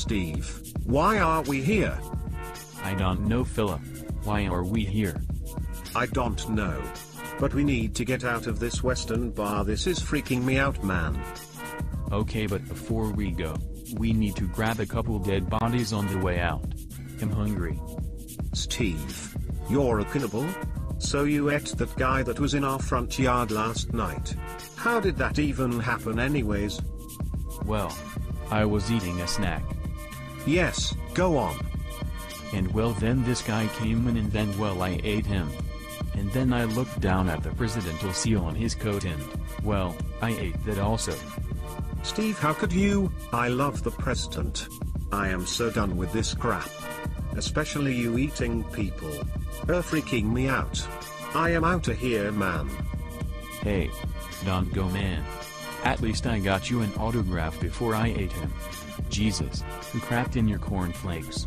Steve, why are we here? I don't know Phillip. Why are we here? I don't know. But we need to get out of this western bar this is freaking me out man. Okay but before we go, we need to grab a couple dead bodies on the way out. I'm hungry. Steve. You're a cannibal? So you ate that guy that was in our front yard last night. How did that even happen anyways? Well, I was eating a snack. Yes, go on. And well then this guy came in and then well I ate him. And then I looked down at the presidential seal on his coat and, well, I ate that also. Steve how could you? I love the president. I am so done with this crap. Especially you eating people. Are freaking me out. I am outta here man. Hey. Don't go man. At least I got you an autograph before I ate him. Jesus, who crapped in your cornflakes?